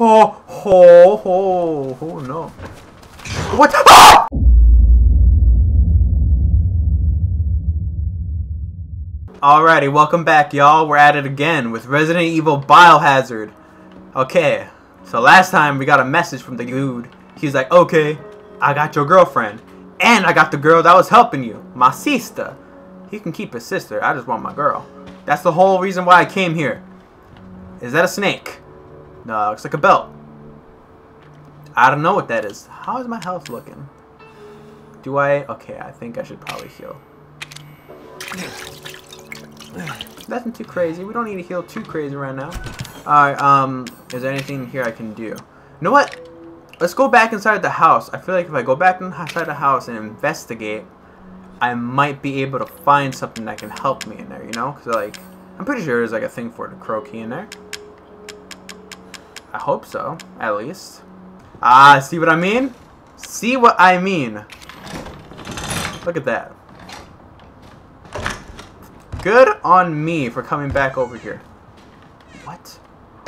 Oh, oh, oh, oh, no. What? Ah! Alrighty, welcome back, y'all. We're at it again with Resident Evil Biohazard. Okay, so last time we got a message from the dude. He's like, okay, I got your girlfriend. And I got the girl that was helping you. My sister. He can keep his sister. I just want my girl. That's the whole reason why I came here. Is that a snake? No, looks like a belt. I don't know what that is. How is my health looking? Do I? Okay, I think I should probably heal. Nothing too crazy. We don't need to heal too crazy right now. Alright, um, is there anything here I can do? You know what? Let's go back inside the house. I feel like if I go back inside the house and investigate, I might be able to find something that can help me in there, you know? Because, like, I'm pretty sure there's, like, a thing for the crow key in there. I hope so, at least. Ah, see what I mean? See what I mean? Look at that. Good on me for coming back over here. What?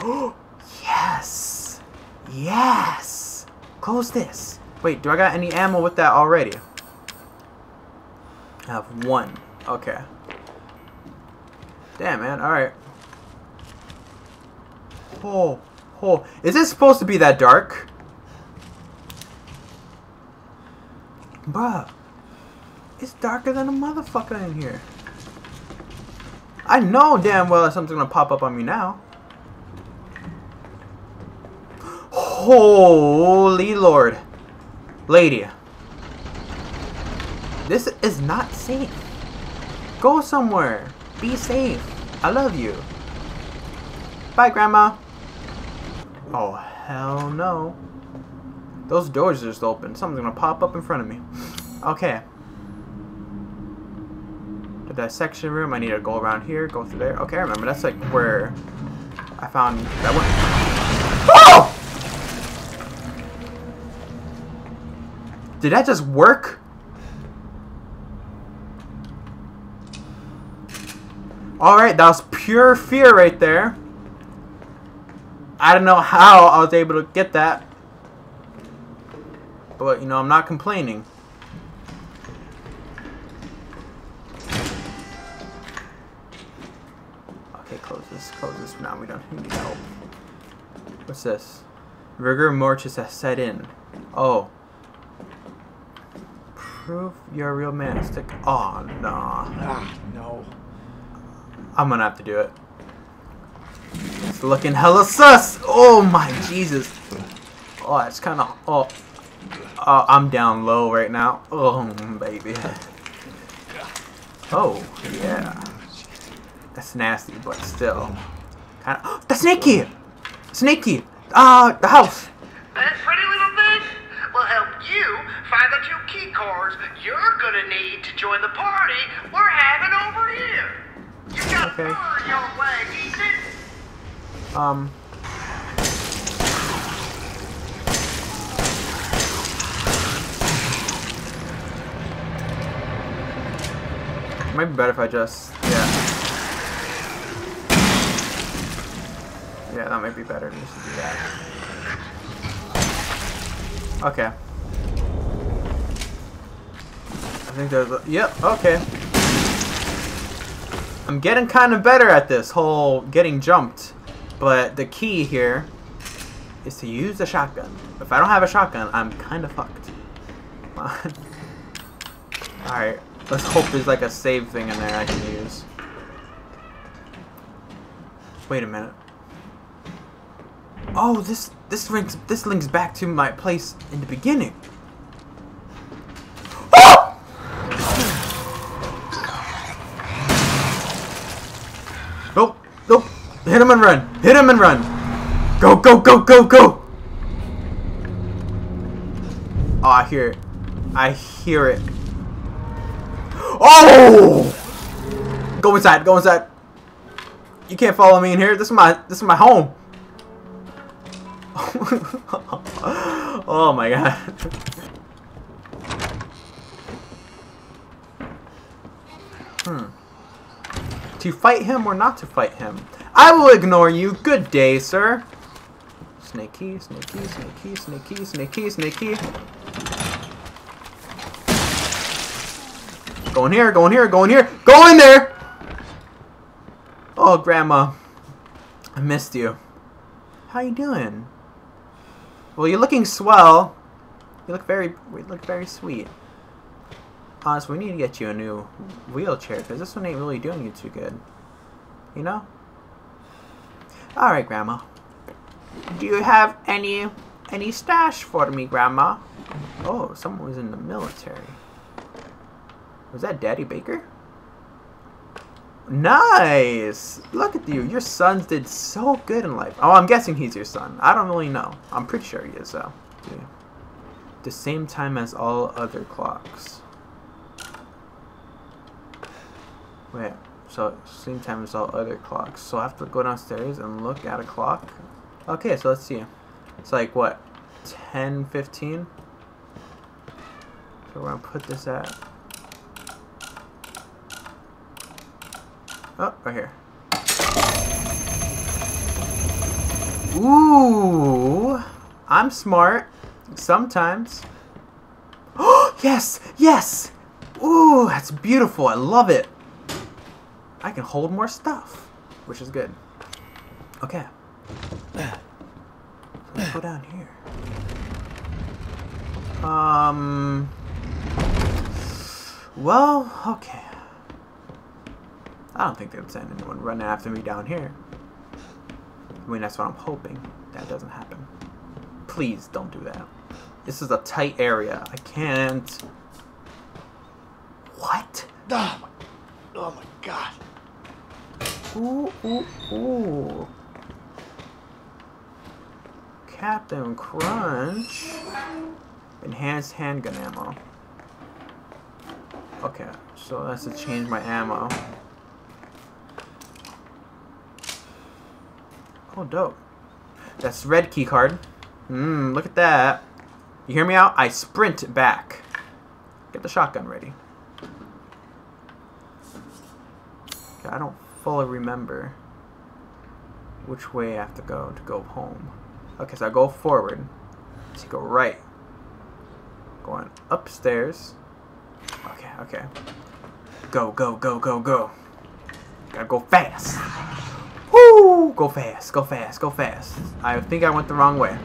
Oh, yes! Yes! Close this. Wait, do I got any ammo with that already? I have one. Okay. Damn, man. Alright. Oh. Oh. Is it supposed to be that dark? Bruh. It's darker than a motherfucker in here. I know damn well that something's gonna pop up on me now. Holy Lord. Lady. This is not safe. Go somewhere. Be safe. I love you. Bye, Grandma. Oh, hell no. Those doors just open. Something's gonna pop up in front of me. Okay. The dissection room. I need to go around here, go through there. Okay, I remember. That's like where I found that one. Oh! Did that just work? Alright, that was pure fear right there. I don't know how I was able to get that. But, you know, I'm not complaining. Okay, close this, close this. Now we don't need help. What's this? Rigor mortis has set in. Oh. Prove you're a real man. Stick. Oh, nah. Ah, no. I'm gonna have to do it. It's looking hella sus! Oh my Jesus. Oh, it's kind of... Oh. oh. I'm down low right now. Oh, baby. Oh, yeah. That's nasty, but still. Kind of... The snake key! Snake key! Ah, uh, the house! That pretty little thing will help you find the two key cards you're gonna need to join the party we're having over here. You gotta Okay. burn your leg, Ethan. Um... Might be better if I just... Yeah. Yeah, that might be better just to do that. Okay. I think there's a... Yep, okay. I'm getting kind of better at this whole getting jumped. But the key here is to use the shotgun. If I don't have a shotgun, I'm kind of fucked. Alright, let's hope there's like a save thing in there I can use. Wait a minute. Oh, this this links this links back to my place in the beginning. Hit him and run. Go, go, go, go, go. Oh, I hear it. I hear it. Oh! Go inside. Go inside. You can't follow me in here. This is my this is my home. oh my god. hmm. To fight him or not to fight him? I will ignore you. Good day, sir. Snake key, snake key, snake key, snake key, snake key, snake key. Go in here, go in here, go in here, go in there! Oh, Grandma. I missed you. How you doing? Well, you're looking swell. You look very, you look very sweet. Honestly, we need to get you a new wheelchair because this one ain't really doing you too good. You know? All right, Grandma. Do you have any any stash for me, Grandma? Oh, someone was in the military. Was that Daddy Baker? Nice! Look at you. Your sons did so good in life. Oh, I'm guessing he's your son. I don't really know. I'm pretty sure he is, though. The same time as all other clocks. Wait, so same time as all other clocks. So I have to go downstairs and look at a clock? Okay, so let's see. It's like, what, 10, 15? So we're to put this at... Oh, right here. Ooh, I'm smart. Sometimes. Oh, yes, yes. Ooh, that's beautiful. I love it. I can hold more stuff, which is good. Okay. Let's go down here. Um. Well, okay. I don't think they'd send anyone running after me down here. I mean, that's what I'm hoping. That doesn't happen. Please don't do that. This is a tight area. I can't... What? Oh my, oh my god. Ooh, ooh, ooh. Captain Crunch. Enhanced handgun ammo. Okay, so that's to change my ammo. Oh, dope. That's red key card. Mmm, look at that. You hear me out? I sprint back. Get the shotgun ready. Okay, I don't fully remember which way I have to go to go home. Okay, so I go forward. You go right. Going upstairs. Okay, okay. Go, go, go, go, go. Gotta go fast. Woo! Go fast, go fast, go fast. I think I went the wrong way.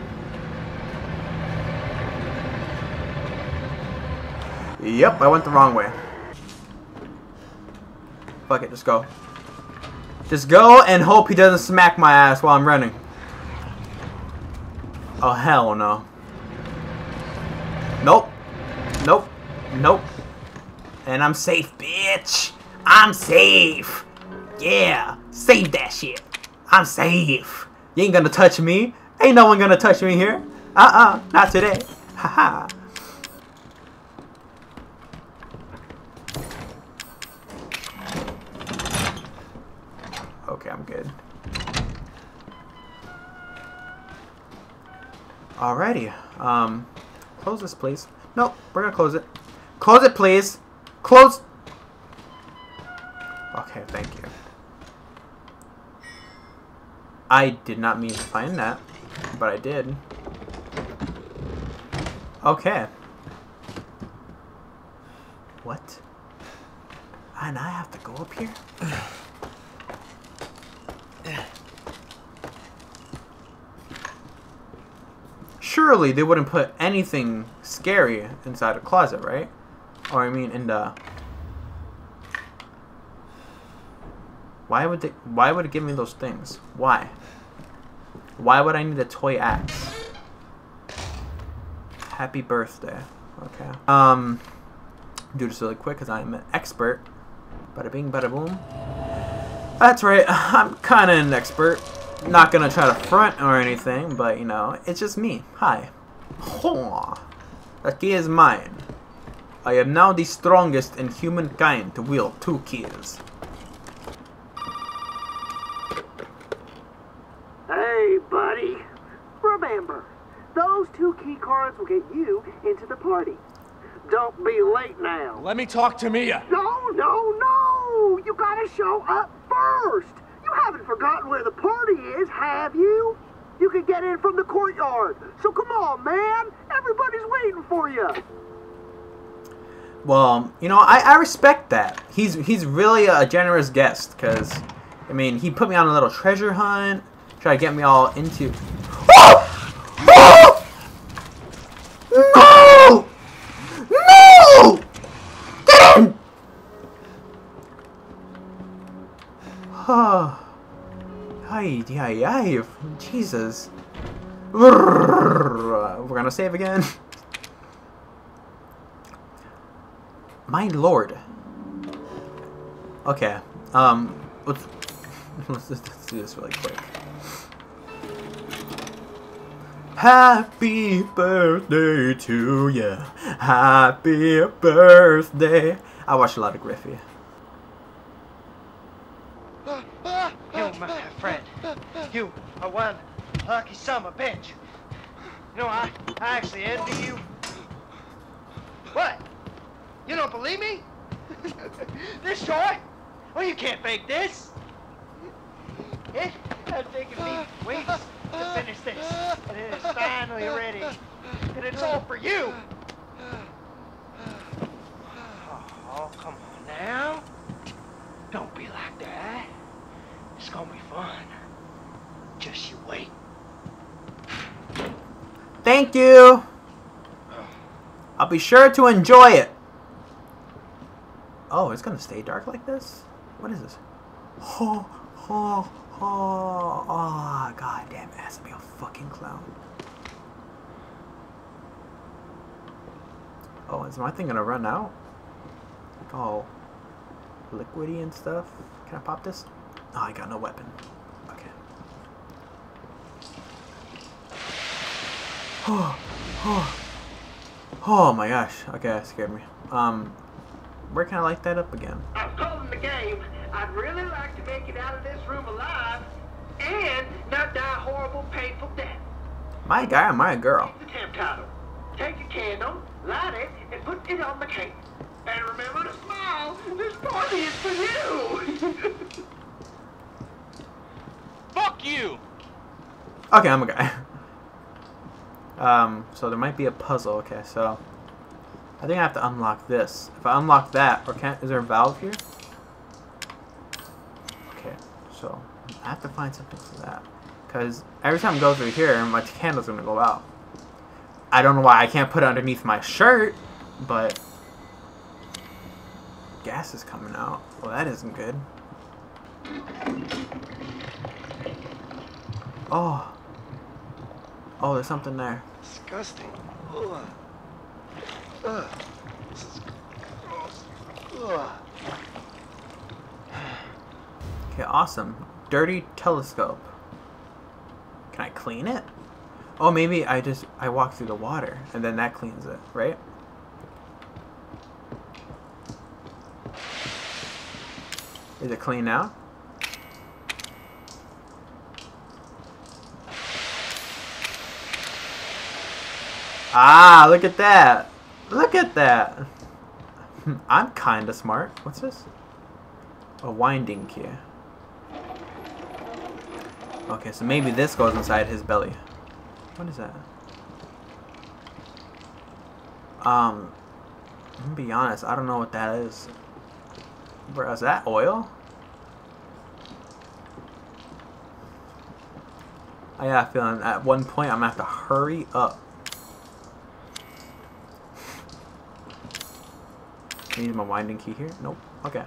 Yep, I went the wrong way. Fuck it, just go. Just go and hope he doesn't smack my ass while I'm running. Oh, hell no. Nope. Nope. Nope. And I'm safe, bitch. I'm safe. Yeah. Save that shit. I'm safe. You ain't gonna touch me. Ain't no one gonna touch me here. Uh-uh. Not today. Haha. okay, Alrighty. Um, close this, please. Nope, we're gonna close it. Close it, please. Close. Okay, thank you. I did not mean to find that, but I did. Okay. What? And I have to go up here? Surely they wouldn't put anything scary inside a closet, right? Or I mean in the Why would they why would it give me those things? Why? Why would I need a toy axe? Happy birthday. Okay. Um do this really quick because I'm an expert. Bada bing, bada boom. That's right, I'm kinda an expert. Not gonna try to front or anything, but you know, it's just me. Hi. That key is mine. I am now the strongest in humankind to wield two keys. Hey, buddy. Remember, those two key cards will get you into the party. Don't be late now. Let me talk to Mia. No, no, no! You gotta show up first! You haven't forgotten where the party is, have you? You can get get in from the courtyard. So come on, man. Everybody's waiting for you. Well, you know, I, I respect that. He's he's really a generous guest, because, I mean, he put me on a little treasure hunt, try to get me all into... Oh! Oh! No! No! Get in! Ay, ay, ay. Jesus. We're gonna save again. My lord. Okay. Um. Let's let's, let's do this really quick. Happy birthday to you. Happy birthday. I watch a lot of Griffey. You, my friend, you are one lucky son of a bitch. You know, I, I actually envy you. What? You don't believe me? this short? Well, you can't fake this. It has taken me weeks to finish this, and it is finally ready. And it's all for you. Oh, come on now. Don't be like that. It's gonna be fun. Just you wait. Thank you. I'll be sure to enjoy it. Oh, it's gonna stay dark like this? What is this? Oh, oh, oh, oh, god damn it, has to be a fucking clown. Oh, is my thing gonna run out? Like all liquidy and stuff? Can I pop this? Oh, I got no weapon. Okay. Oh, oh, oh my gosh. Okay, that scared me. Um, where can I light that up again? I'm calling the game. I'd really like to make it out of this room alive and not die a horrible, painful death. My guy or my girl? The temp title. Take a candle, light it, and put it on the cake. And remember to smile. This party is for you. Fuck you! Okay, I'm a guy. Um, so there might be a puzzle. Okay, so I think I have to unlock this. If I unlock that, or can is there a valve here? Okay, so I have to find something for that. Because every time I go through here, my candle's gonna go out. I don't know why I can't put it underneath my shirt, but gas is coming out. Well, that isn't good. Oh. Oh, there's something there. Disgusting. Ugh. Ugh. This is gross. Ugh. Okay, awesome. Dirty telescope. Can I clean it? Oh, maybe I just I walk through the water and then that cleans it, right? Is it clean now? Ah, look at that. Look at that. I'm kinda smart. What's this? A winding key. Okay, so maybe this goes inside his belly. What is that? Um, I'm be honest, I don't know what that is. Bro, is that oil? I got a feeling at one point I'm gonna have to hurry up. Need my winding key here? Nope. Okay.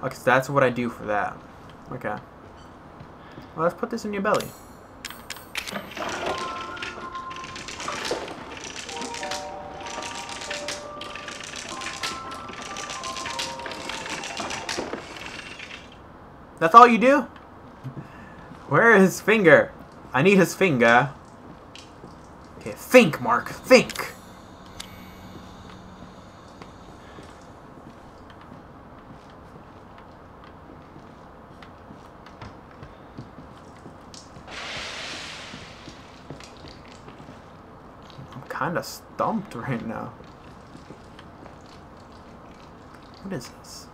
Okay, so that's what I do for that. Okay. Well, let's put this in your belly. That's all you do? Where is his finger? I need his finger. Think, Mark. Think. I'm kind of stumped right now. What is this?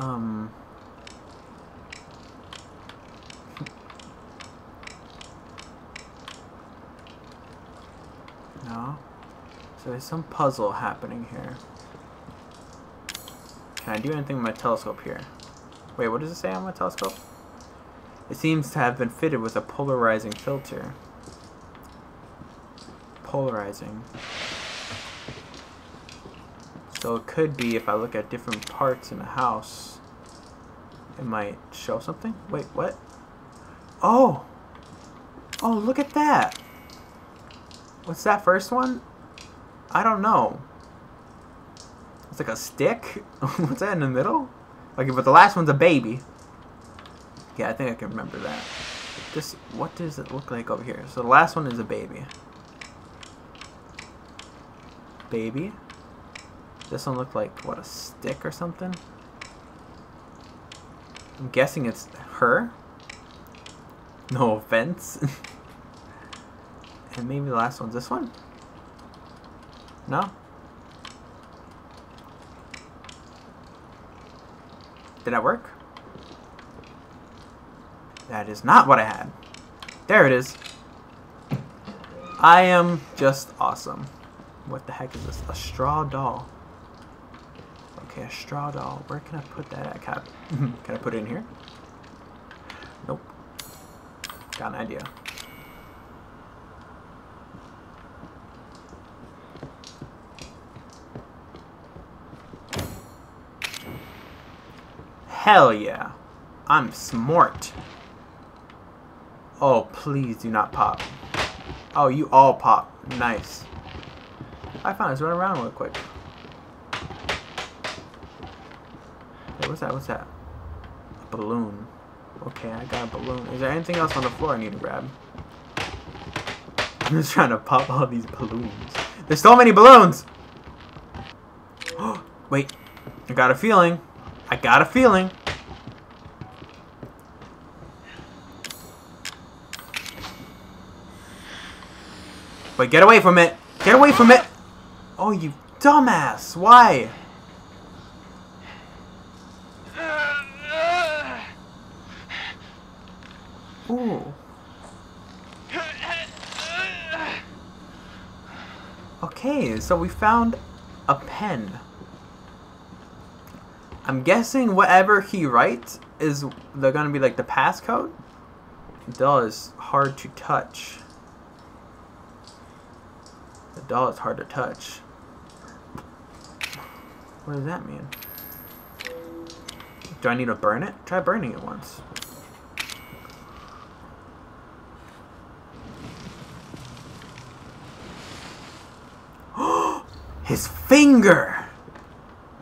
Um, So there's some puzzle happening here. Can I do anything with my telescope here? Wait, what does it say on my telescope? It seems to have been fitted with a polarizing filter. Polarizing. So it could be if I look at different parts in the house, it might show something. Wait, what? Oh! Oh, look at that! What's that first one? I don't know. It's like a stick? What's that in the middle? Okay, but the last one's a baby. Yeah, I think I can remember that. This, what does it look like over here? So the last one is a baby. Baby. This one looked like, what, a stick or something? I'm guessing it's her. No offense. and maybe the last one's this one? No? Did that work? That is not what I had. There it is. I am just awesome. What the heck is this? A straw doll. Okay, a straw doll. Where can I put that at? Can I, can I put it in here? Nope. Got an idea. Hell yeah. I'm smart. Oh, please do not pop. Oh, you all pop. Nice. I found let's run around real quick. Hey, what's that? What's that? A balloon. Okay, I got a balloon. Is there anything else on the floor I need to grab? I'm just trying to pop all these balloons. There's so many balloons! Wait, I got a feeling. I got a feeling. Wait, get away from it! Get away from it! Oh, you dumbass! Why? Ooh. Okay, so we found a pen. I'm guessing whatever he writes is they're gonna be like the passcode. Doll is hard to touch. The doll is hard to touch. What does that mean? Do I need to burn it? Try burning it once. His finger!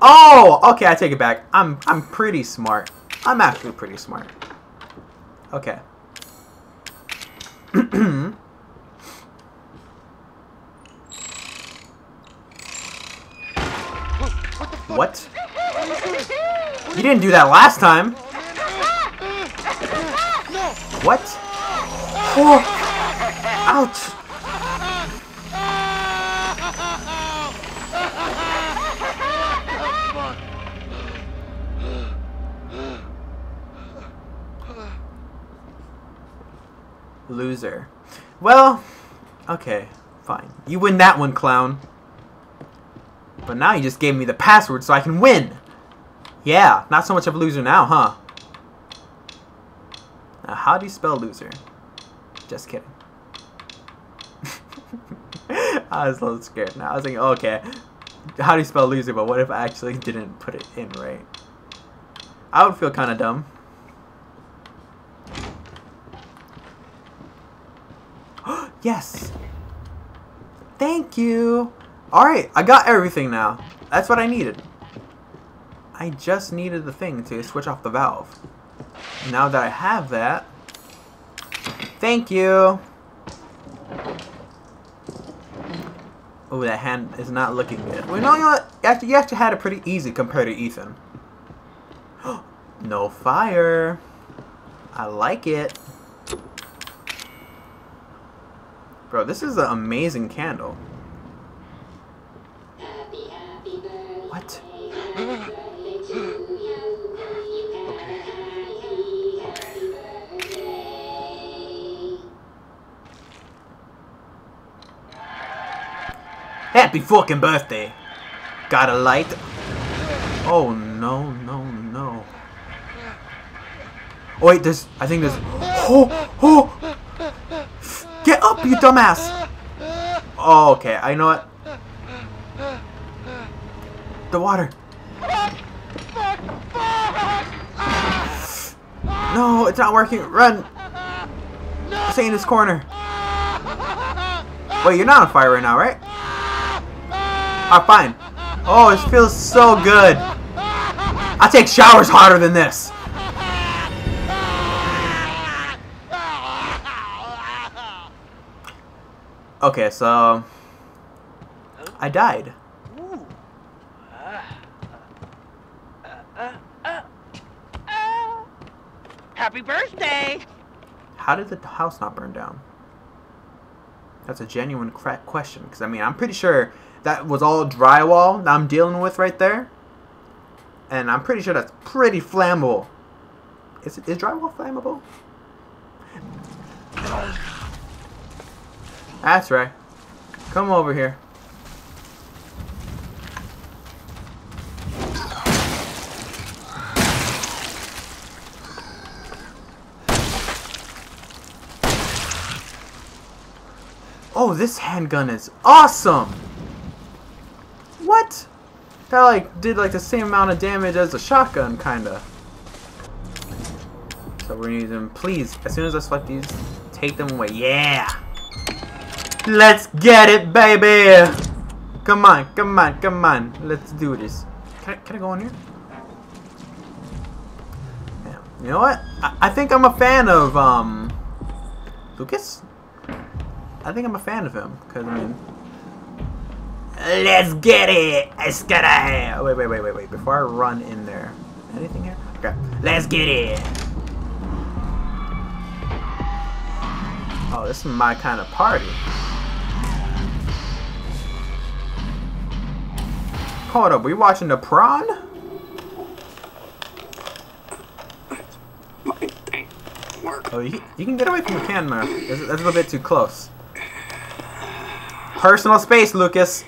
Oh! Okay, I take it back. I'm I'm pretty smart. I'm actually pretty smart. Okay. what? You didn't do that last time. What? Oh! Ouch! Loser. Well, okay, fine. You win that one, clown. But now you just gave me the password so I can win. Yeah, not so much of a loser now, huh? Now, how do you spell loser? Just kidding. I was a little scared now. I was thinking, okay, how do you spell loser? But what if I actually didn't put it in right? I would feel kind of dumb. Yes! Thank you! Alright, I got everything now. That's what I needed. I just needed the thing to switch off the valve. Now that I have that, thank you! Oh, that hand is not looking good. Well, you know what? You actually, you actually had it pretty easy compared to Ethan. no fire. I like it. Bro, this is an amazing candle. What? Happy fucking birthday. Got a light? Oh no, no, no. Oh, wait, there's. I think there's. Oh, oh! Get up, you dumbass! Oh, okay, I know what. The water. No, it's not working. Run! Stay in this corner. Wait, you're not on fire right now, right? Ah, fine. Oh, it feels so good. I take showers hotter than this. Okay, so um, I died. Happy birthday! How did the house not burn down? That's a genuine question. Because, I mean, I'm pretty sure that was all drywall that I'm dealing with right there. And I'm pretty sure that's pretty flammable. Is, is drywall flammable? That's right. Come over here. Oh, this handgun is awesome! What? That like did like the same amount of damage as a shotgun, kinda. So we're gonna use them. Please, as soon as I select these, take them away. Yeah! Let's get it, baby! Come on, come on, come on. Let's do this. Can I, can I go in here? Yeah. You know what? I, I think I'm a fan of, um... Lucas? I think I'm a fan of him, because, I mean... Let's get it! It's gonna... Wait, wait, wait, wait, wait. Before I run in there. Anything here? Okay. Let's get it! Oh, this is my kind of party. Hold up, we watching the prawn? Oh, you, you can get away from the camera. That's, that's a little bit too close. Personal space, Lucas.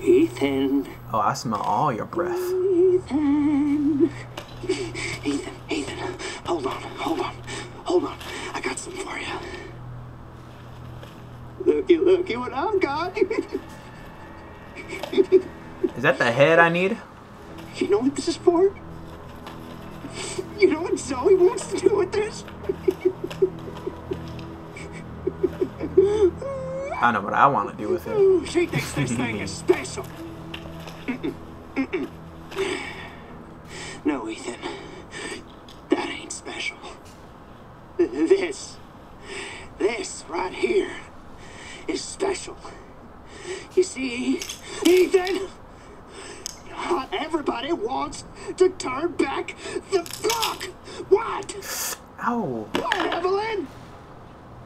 Ethan. Oh, I smell all your breath. Ethan. Ethan, Ethan. Hold on, hold on, hold on. I got some for you. Looky, looky what I've got. Is that the head I need? you know what this is for? You know what Zoe wants to do with this? I know what I want to do with it. Ooh, she thinks this thing is special. no, Ethan. That ain't special. This, this right here is special. You see, Ethan, not everybody wants to turn back the clock. What? Ow. What, Evelyn?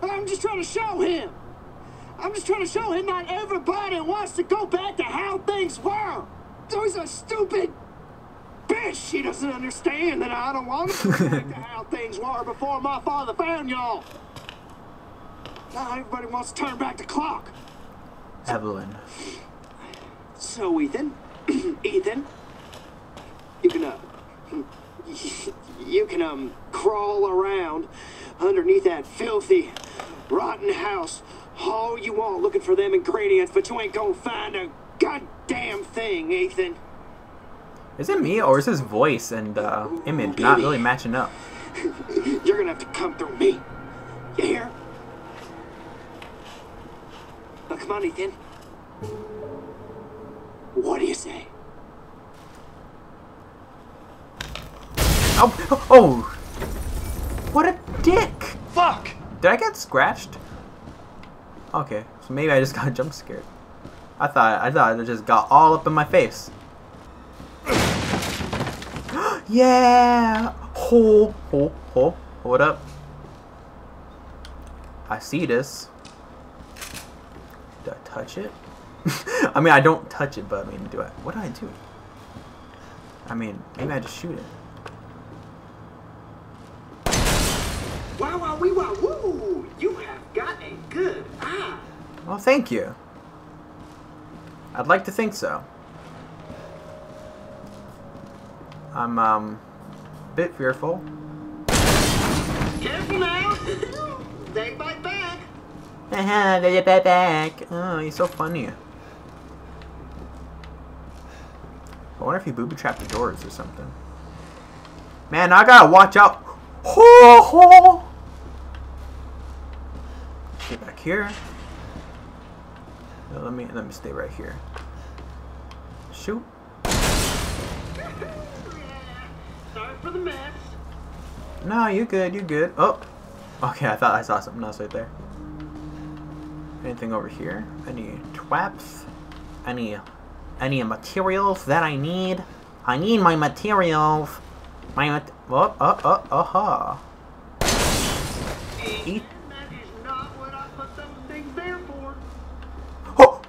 I'm just trying to show him. I'm just trying to show him not everybody wants to go back to how things were. There's a stupid bitch. She doesn't understand that I don't want to go back to how things were before my father found y'all. Now everybody wants to turn back the clock. Evelyn. So, Ethan, Ethan, you can, uh, you can, um, crawl around underneath that filthy, rotten house all you want looking for them ingredients, but you ain't gonna find a goddamn thing, Ethan. Is it me or is his voice and uh, image not really matching up? You're gonna have to come through me. You hear? Now, come on, Ethan. What do you say? Oh, oh! What a dick! Fuck! Did I get scratched? Okay, so maybe I just got jump scared. I thought I thought it just got all up in my face. yeah! Ho ho ho! Hold up. I see this. Do I touch it? I mean, I don't touch it, but I mean, do I? What do I do? I mean, maybe I just shoot it. Wow, wow, wee, wow, woo! Good eye. Well, thank you. I'd like to think so. I'm, um, a bit fearful. Careful now. they bite back. Haha, they're back back. Oh, he's so funny. I wonder if he booby trapped the doors or something. Man, I gotta watch out. Ho ho. Here. No, let me let me stay right here. Shoot. Sorry for the mess. No, you good, you good. Oh. Okay, I thought I saw something else right there. Anything over here? Any twaps? Any any materials that I need? I need my materials. My mat oh, oh, oh, oh, ha. Eat. That is not what I put those things there for. Oh!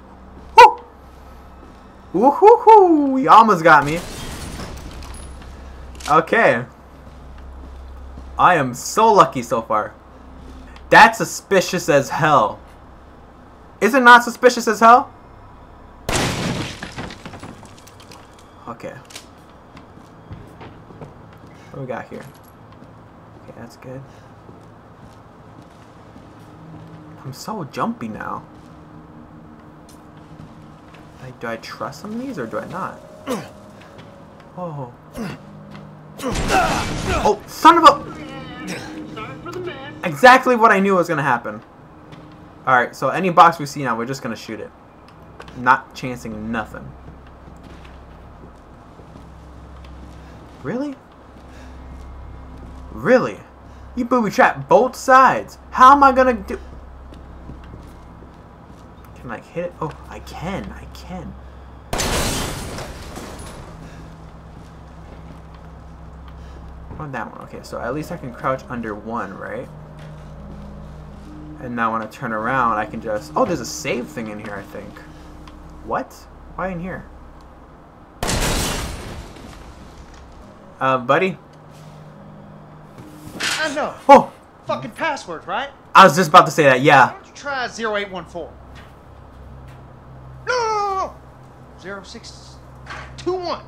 Oh! Woohoo! You almost got me. Okay. I am so lucky so far. That's suspicious as hell. Is it not suspicious as hell? Okay. What we got here? Okay, that's good. I'm so jumpy now. Like, do I trust some of these or do I not? Oh. Oh, son of a... Exactly what I knew was gonna happen. Alright, so any box we see now, we're just gonna shoot it. Not chancing nothing. Really? Really? You booby trap both sides. How am I gonna do... Can I hit it? Oh, I can. I can. On that one. Okay, so at least I can crouch under one, right? And now when I turn around, I can just... Oh, there's a save thing in here, I think. What? Why in here? Uh, buddy? I know. Oh! Fucking password, right? I was just about to say that, yeah. Why don't you try 0814? No, no, no, no, no. 0621.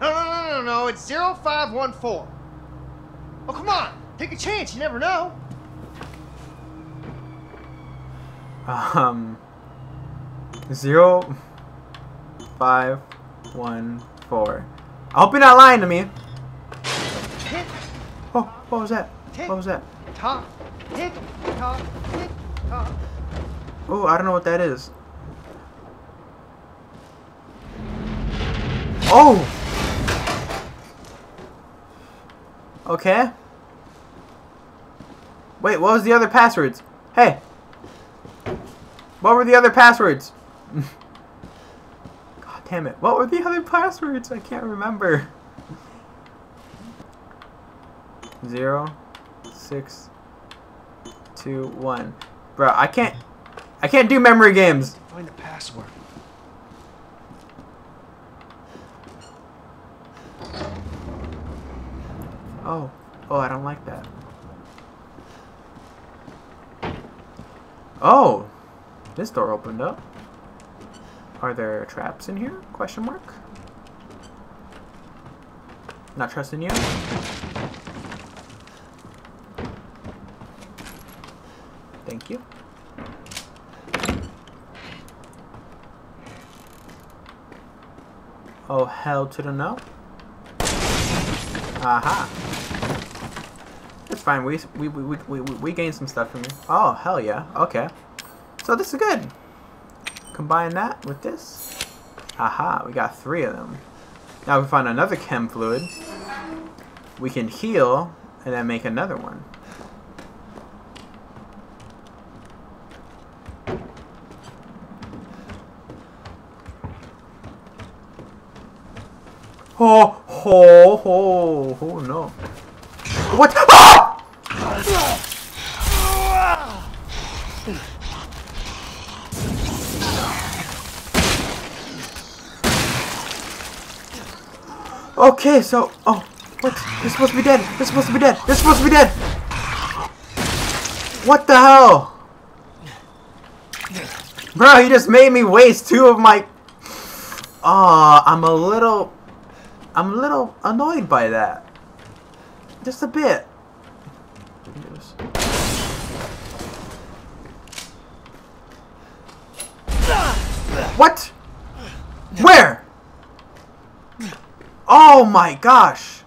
No, no, no, no, no. It's 0514. Oh, come on. Take a chance. You never know. Um... Zero... Five... One... Four. I hope you're not lying to me. Tick, Oh, what was that? tick, What was that? tock, tick, tock, tick, tock. Oh, I don't know what that is. Oh! Okay. Wait, what was the other passwords? Hey! What were the other passwords? God damn it. What were the other passwords? I can't remember. Zero, six, two, one. Bro, I can't... I can't do memory games. Find the password. Oh. Oh, I don't like that. Oh! This door opened up. Are there traps in here? Question mark. Not trusting you? Thank you. Oh, hell to the no. Aha. Fine. We we we we we, we gained some stuff from you. Oh hell yeah. Okay. So this is good. Combine that with this. Aha. We got three of them. Now we find another chem fluid. We can heal and then make another one. Oh, oh, oh, oh no. What? Ah! Okay, so, oh, what? They're supposed to be dead. They're supposed to be dead. They're supposed to be dead. What the hell? Bro, you just made me waste two of my... Aw, I'm a little... I'm a little annoyed by that. Just a bit. What? Where? Oh my gosh.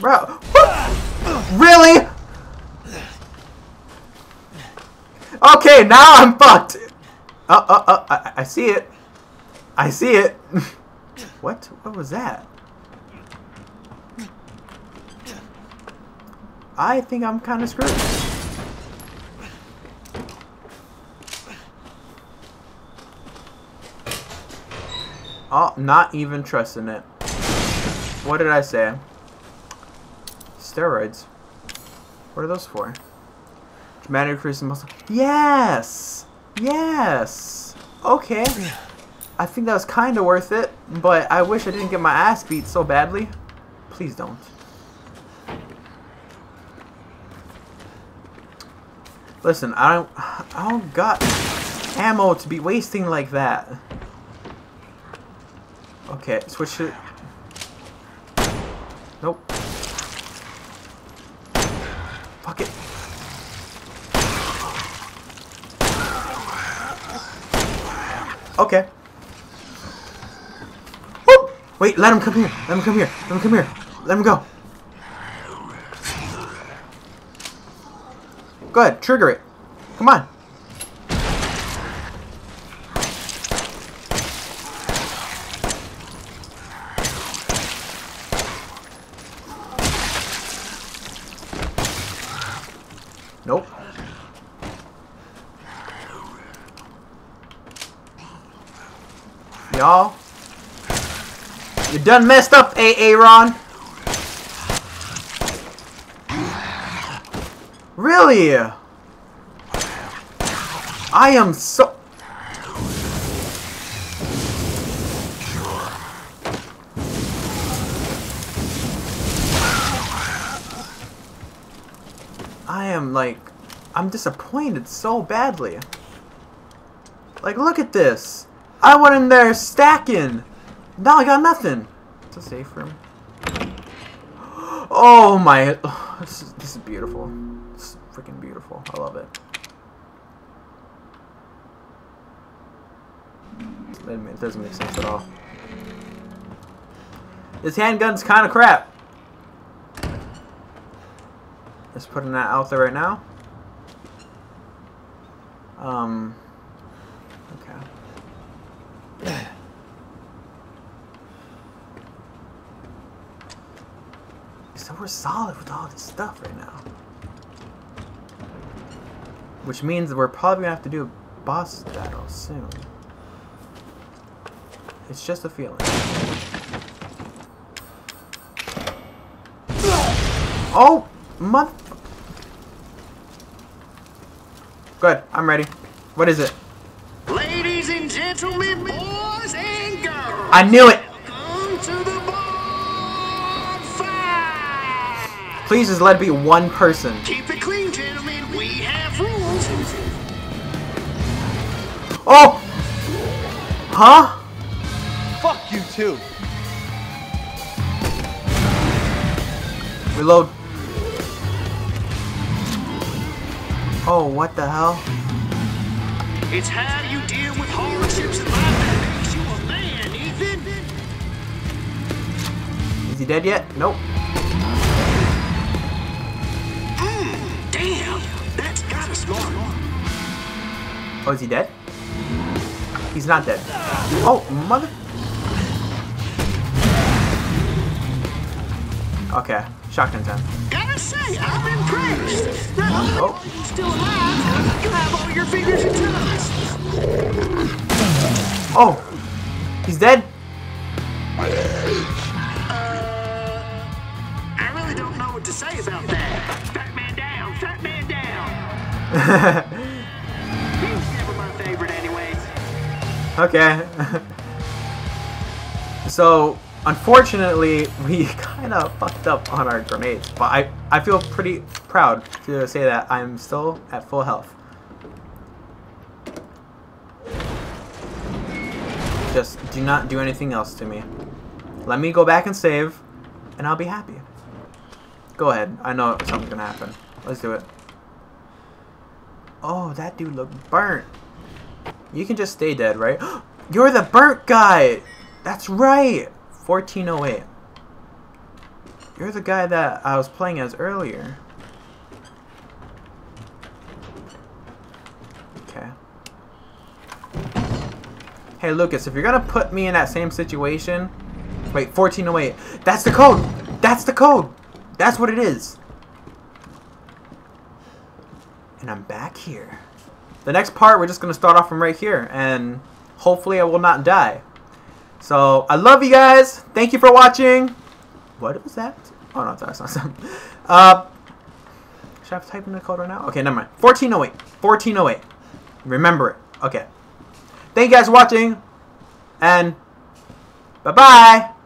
Bro. Really? Okay, now I'm fucked. Uh, uh, uh, I, I see it. I see it. what? What was that? I think I'm kind of screwed. Oh, not even trusting it. What did I say? Steroids. What are those for? Dramatic increase in muscle. Yes! Yes! Okay. I think that was kind of worth it, but I wish I didn't get my ass beat so badly. Please don't. Listen, I don't, I don't got ammo to be wasting like that. Okay, switch it. Nope. Fuck it. Okay. Whoop! Wait, let him come here. Let him come here. Let him come here. Let him go. Go ahead, trigger it. Come on. Nope. Y'all. You done messed up, Aaron. Really? I am so... Like... I'm disappointed so badly. Like, look at this. I went in there stacking. Now I got nothing. It's a safe room. Oh my... This is, this is beautiful. It's freaking beautiful. I love it. It doesn't make sense at all. This handgun's kind of crap. Just putting that out there right now. Um. Okay. So we're solid with all this stuff right now. Which means we're probably gonna have to do a boss battle soon. It's just a feeling. Oh! Mother... Good, I'm ready. What is it? Ladies and gentlemen, boys and girls. I knew it! Welcome to the bonfire. Please just let it be one person. Keep it clean, gentlemen. We have rules. Oh! Huh? Fuck you too. Reload. Oh, what the hell? It's how you deal with hardships in life that makes you a man, Ethan. Is he dead yet? Nope. Mm, damn, that's gotta smart. Oh, is he dead? He's not dead. Oh, mother... Okay, shotgun time. Gotta say, I'm impressed. Oh. still alive. You have all your fingers and toes. Oh! He's dead? Uh, I really don't know what to say about that. Fat man down, fat man down. He's never my favorite, anyways. okay. so, Unfortunately, we kind of fucked up on our grenades, but I, I feel pretty proud to say that I'm still at full health. Just do not do anything else to me. Let me go back and save, and I'll be happy. Go ahead. I know something's gonna happen. Let's do it. Oh, that dude looked burnt. You can just stay dead, right? You're the burnt guy! That's right! 1408. You're the guy that I was playing as earlier. Okay. Hey, Lucas, if you're gonna put me in that same situation... Wait, 1408. That's the code! That's the code! That's what it is! And I'm back here. The next part, we're just gonna start off from right here, and hopefully I will not die. So, I love you guys! Thank you for watching! What was that? Oh no, that's not something. Uh, should I type in the code right now? Okay, never mind. 1408. 1408. Remember it. Okay. Thank you guys for watching. And bye-bye.